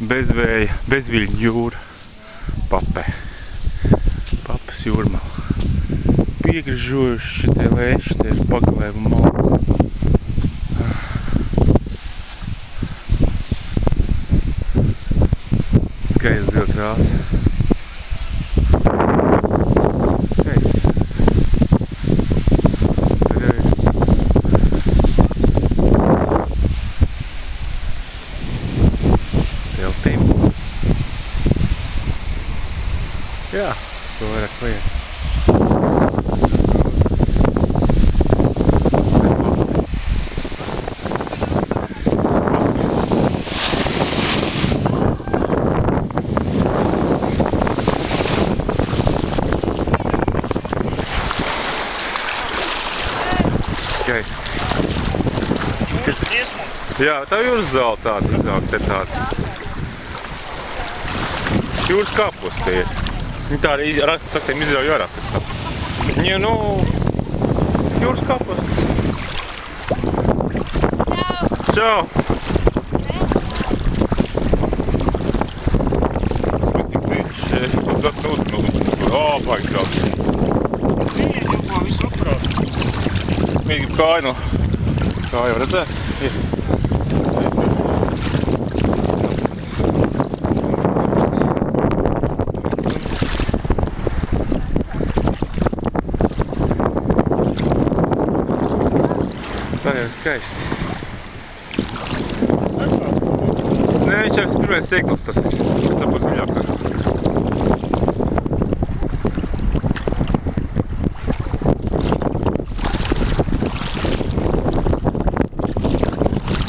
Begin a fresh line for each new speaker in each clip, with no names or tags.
bezvēja, bezviļņu jūra. Pape. Papas jūrmā. Piegrižojuši šitie lēši, tie ir pagalēva malā. Skaista zila krāsa. Skaisti. Tur jau ir Siltīm. Jā, to vairāk vajag. Skaisti. Jā, tā jūras zāle tāda iznāk, te tāda. Jūras kapus te ir. Viņi tā arī ar saktiem izrauj ārā pēc tam. Viņa, nu, jūras kapus. Čau! Slikti dziļš. Tur tas tur, nu, o, baigi trauks. Mīgi kāju, nu, kāju redzēt? Ir. Važiuojam, skaisti. Ne, čia vis pirmės sėklas tas. Šitą bus liepka.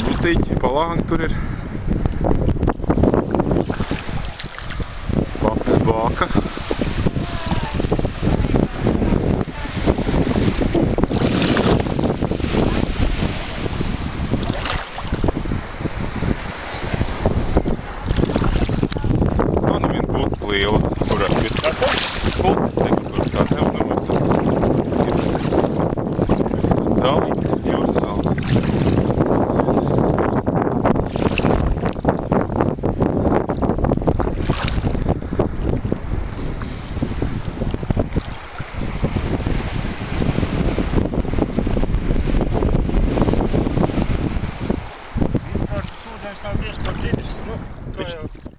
Nu taigi, palank turi ir liela, kurā ir kultas temperatūra, tā neuzņemās. Zālīts, jūras zālīts. Viņš